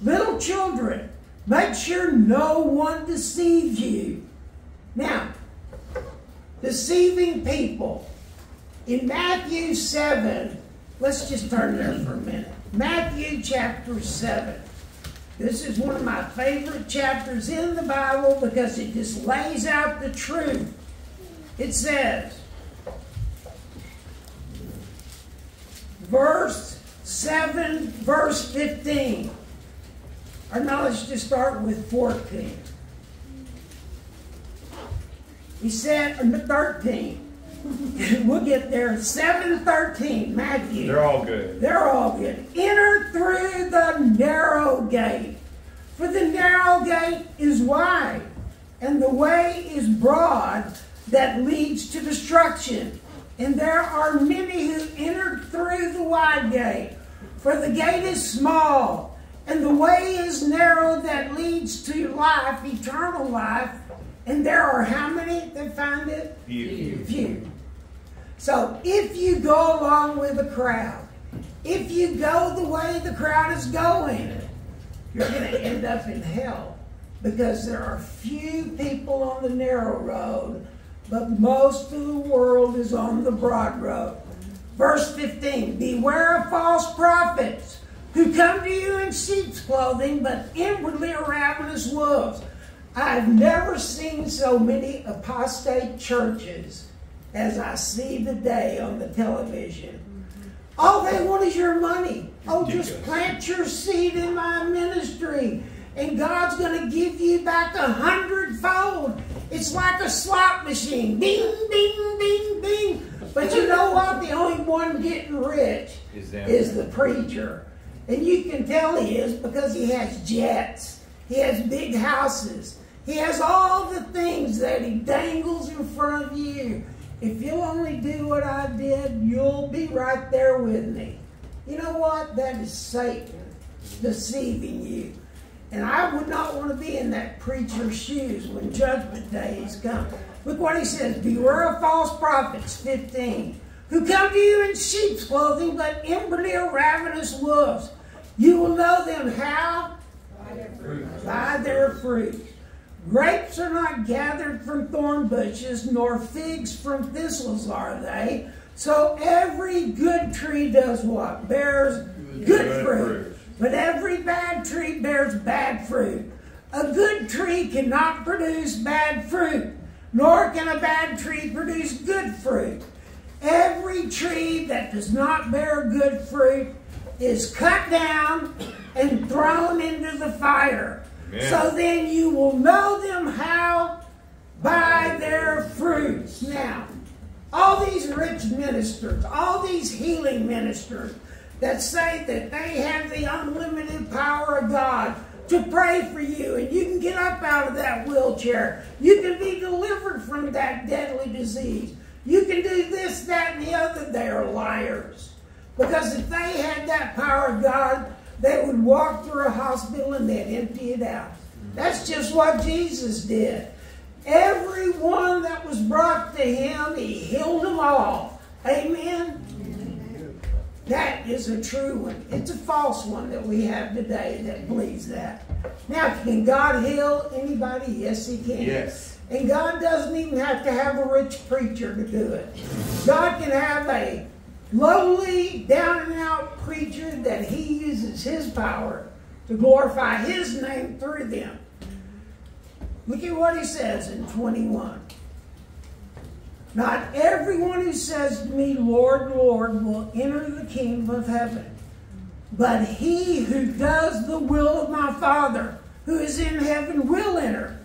Little children, make sure no one deceives you. Now, deceiving people. In Matthew 7, let's just turn there for a minute. Matthew chapter 7. This is one of my favorite chapters in the Bible because it just lays out the truth. It says, verse 7, verse 15. Or no, let's just start with 14. He said, uh, or 13. (laughs) we'll get there. 713, Matthew. They're all good. They're all good. Enter through the narrow gate. For the narrow gate is wide, and the way is broad that leads to destruction. And there are many who enter through the wide gate. For the gate is small, and the way is narrow that leads to life, eternal life. And there are how many that find it? Few. Few. So if you go along with the crowd, if you go the way the crowd is going, you're going to end up in hell because there are few people on the narrow road, but most of the world is on the broad road. Verse 15 Beware of false prophets who come to you in sheep's clothing, but inwardly are ravenous wolves. I've never seen so many apostate churches as I see today on the television. All they want is your money. Oh, just plant your seed in my ministry, and God's going to give you back a hundredfold. It's like a slot machine. Bing, bing, bing, bing. But you know what? The only one getting rich Is is the preacher. And you can tell he is because he has jets. He has big houses. He has all the things that he dangles in front of you. If you'll only do what I did, you'll be right there with me. You know what? That is Satan deceiving you. And I would not want to be in that preacher's shoes when judgment day is come. Look what he says Beware of false prophets, 15, who come to you in sheep's clothing, but inwardly are ravenous wolves. You will know them how? By their fruit. Grapes are not gathered from thorn bushes, nor figs from thistles are they. So every good tree does what? Bears good, fruit. fruit. But every bad tree bears bad fruit. A good tree cannot produce bad fruit, nor can a bad tree produce good fruit. Every tree that does not bear good fruit is cut down and thrown into the fire. Amen. So then you will know them how? By their fruits. Now, all these rich ministers, all these healing ministers that say that they have the unlimited power of God to pray for you and you can get up out of that wheelchair. You can be delivered from that deadly disease. You can do this, that, and the other. They are liars. Because if they had that power of God, they would walk through a hospital and they'd empty it out. That's just what Jesus did. Everyone that was brought to him, he healed them all. Amen? That is a true one. It's a false one that we have today that believes that. Now, can God heal anybody? Yes, he can. Yes. And God doesn't even have to have a rich preacher to do it. God can have a lowly, down and out preacher that he uses his power to glorify his name through them. Look at what he says in 21. Not everyone who says to me, Lord, Lord, will enter the kingdom of heaven, but he who does the will of my Father who is in heaven will enter.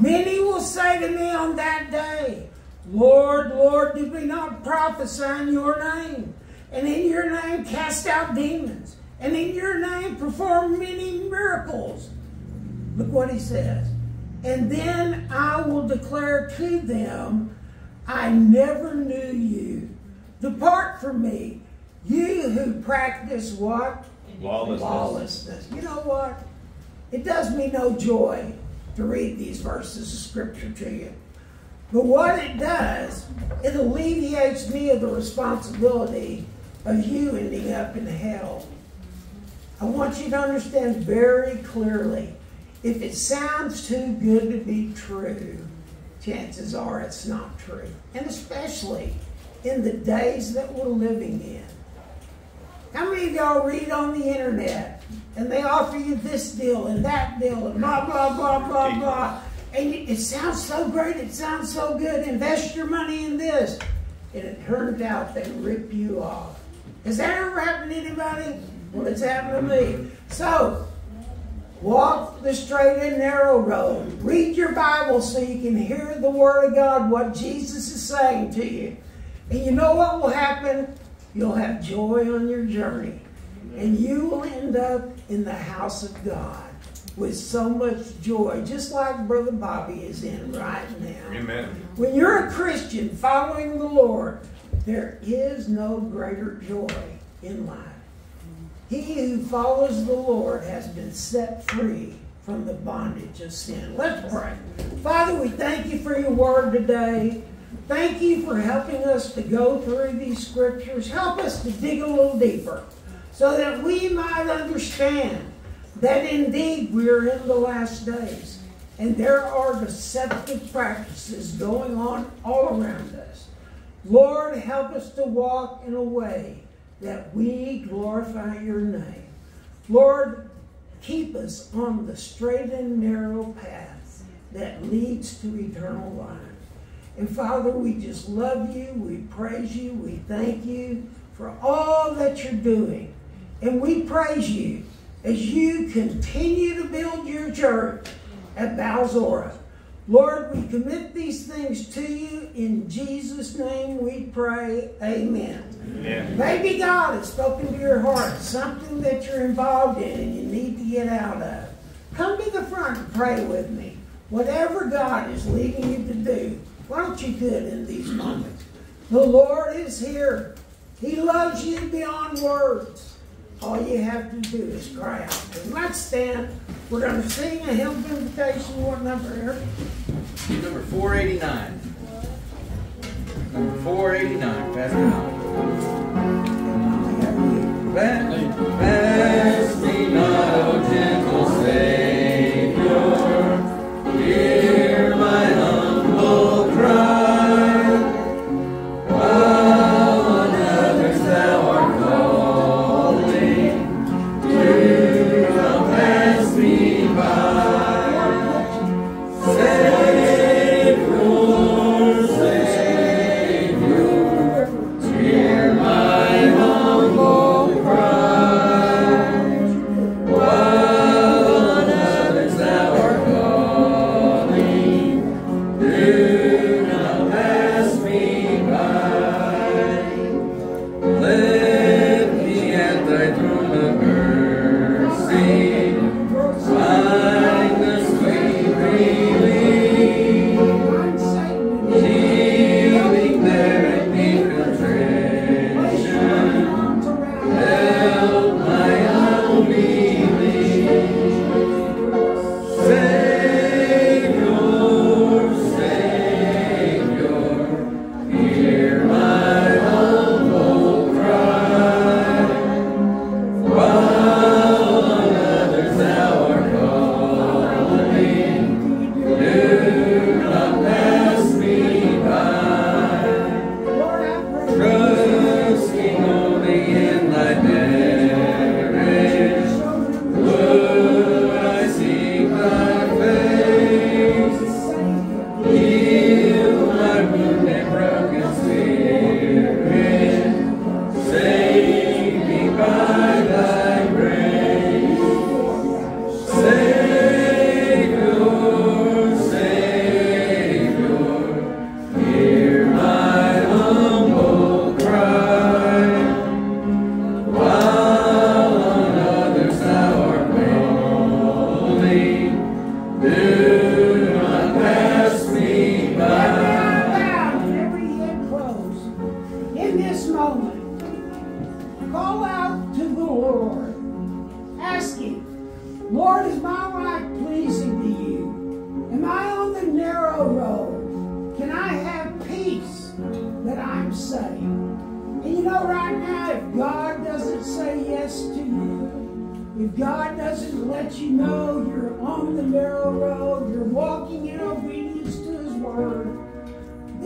Many will say to me on that day, Lord, Lord, did we not prophesy in your name? And in your name cast out demons? And in your name perform many miracles? Look what he says. And then I will declare to them, I never knew you. Depart from me, you who practice what? Lawlessness. Lawlessness. You know what? It does me no joy to read these verses of scripture to you. But what it does, it alleviates me of the responsibility of you ending up in hell. I want you to understand very clearly if it sounds too good to be true, chances are it's not true. And especially in the days that we're living in. How many of y'all read on the internet and they offer you this deal and that deal and blah, blah, blah, blah, blah. And it sounds so great, it sounds so good. Invest your money in this. And it turns out they rip you off. Has that ever happened to anybody? Well, it's happened to me. So, walk the straight and narrow road. Read your Bible so you can hear the Word of God, what Jesus is saying to you. And you know what will happen? You'll have joy on your journey. And you will end up in the house of God. with so much joy, just like Brother Bobby is in right now. Amen. When you're a Christian following the Lord, there is no greater joy in life. He who follows the Lord has been set free from the bondage of sin. Let's pray. Father, we thank you for your word today. Thank you for helping us to go through these scriptures. Help us to dig a little deeper so that we might understand that indeed we're in the last days and there are deceptive practices going on all around us. Lord, help us to walk in a way that we glorify your name. Lord, keep us on the straight and narrow path that leads to eternal life. And Father, we just love you, we praise you, we thank you for all that you're doing. And we praise you as you continue to build your church at Balsora. Lord, we commit these things to you. In Jesus' name we pray. Amen. Amen. Maybe God has spoken to your heart, something that you're involved in and you need to get out of. Come to the front and pray with me. Whatever God is leading you to do, why don't you do it in these moments? The Lord is here. He loves you beyond words. All you have to do is cry out. Let's stand. We're going to sing a hymn of invitation. What number here? Number 489. Number 489, Pastor Al. Pass, pass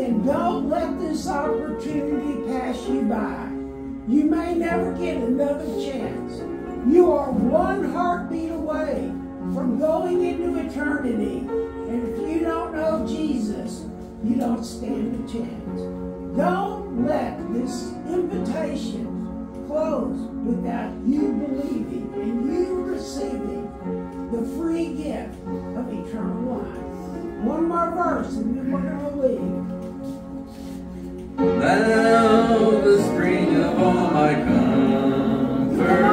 then don't let this opportunity pass you by. You may never get another chance. You are one heartbeat away from going into eternity. And if you don't know Jesus, you don't stand a chance. Don't let this invitation close without you believing and you receiving the free gift of eternal life. One more verse and then we're going to leave. Thou, the spring of all my comfort,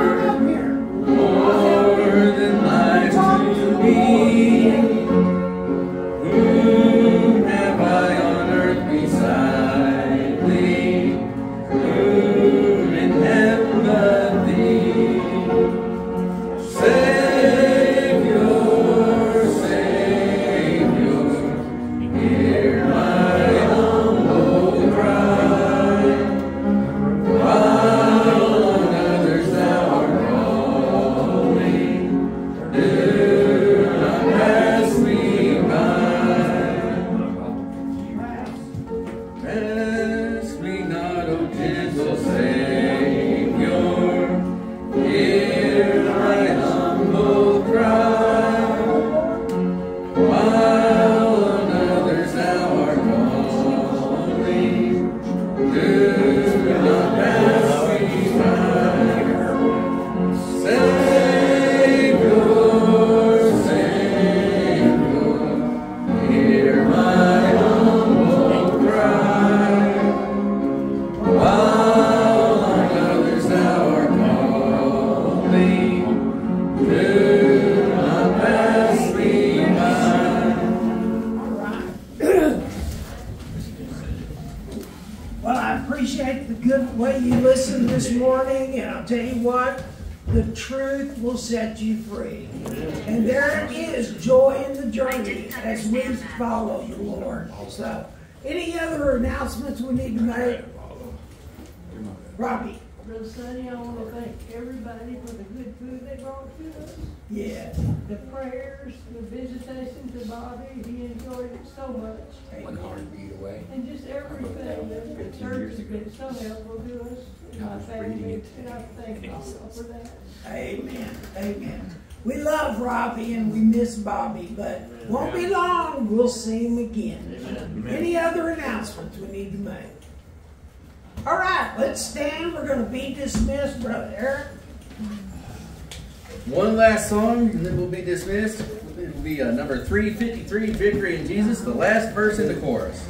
you free. And there is joy in the journey as we follow the Lord. So, any other announcements we need to make? Robbie? Brother Sonny, I want to thank everybody for the good food they brought to us. Yeah. The prayers, the visitation to Bobby, he enjoyed it so much. One heartbeat away. And just everything that the church has ago. been so helpful to us, and my reading family, it and I thank today. God for that. Amen. Amen. We love Robbie and we miss Bobby, but won't be long. We'll see him again. Any other announcements we need to make? All right, let's stand. We're going to be dismissed, Brother Eric. One last song, and then we'll be dismissed. It will be uh, number 353, Victory in Jesus, the last verse in the chorus.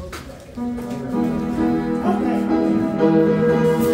Okay.